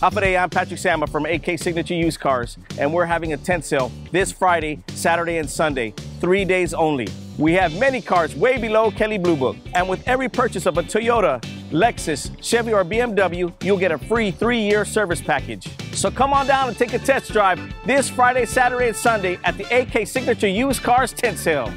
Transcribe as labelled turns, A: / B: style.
A: Hi today I'm Patrick Sama from AK Signature Used Cars, and we're having a tent sale this Friday, Saturday, and Sunday, three days only. We have many cars way below Kelley Blue Book, and with every purchase of a Toyota, Lexus, Chevy, or BMW, you'll get a free three-year service package. So come on down and take a test drive this Friday, Saturday, and Sunday at the AK Signature Used Cars tent sale.